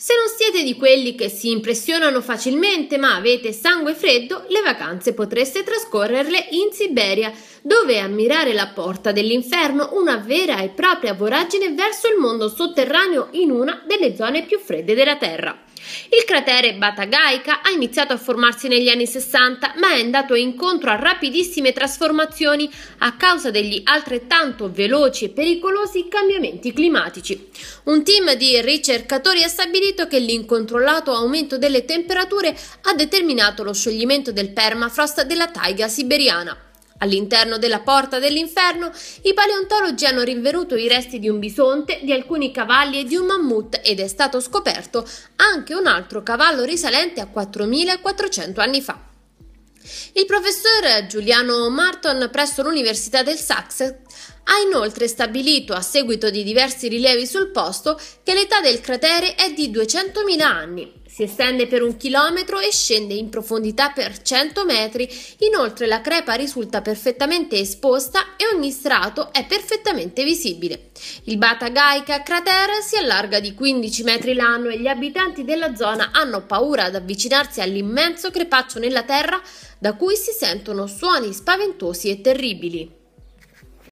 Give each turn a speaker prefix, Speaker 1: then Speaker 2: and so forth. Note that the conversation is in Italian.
Speaker 1: Se non siete di quelli che si impressionano facilmente ma avete sangue freddo, le vacanze potreste trascorrerle in Siberia, dove ammirare la porta dell'inferno, una vera e propria voragine verso il mondo sotterraneo in una delle zone più fredde della Terra. Il cratere Batagaica ha iniziato a formarsi negli anni 60, ma è andato incontro a rapidissime trasformazioni a causa degli altrettanto veloci e pericolosi cambiamenti climatici. Un team di ricercatori ha stabilito che l'incontrollato aumento delle temperature ha determinato lo scioglimento del permafrost della taiga siberiana. All'interno della porta dell'inferno i paleontologi hanno rinvenuto i resti di un bisonte, di alcuni cavalli e di un mammut ed è stato scoperto anche un altro cavallo risalente a 4400 anni fa. Il professor Giuliano Marton presso l'Università del Sussex ha inoltre stabilito, a seguito di diversi rilievi sul posto, che l'età del cratere è di 200.000 anni. Si estende per un chilometro e scende in profondità per 100 metri. Inoltre la crepa risulta perfettamente esposta e ogni strato è perfettamente visibile. Il Batagaika cratere si allarga di 15 metri l'anno e gli abitanti della zona hanno paura ad avvicinarsi all'immenso crepaccio nella terra da cui si sentono suoni spaventosi e terribili.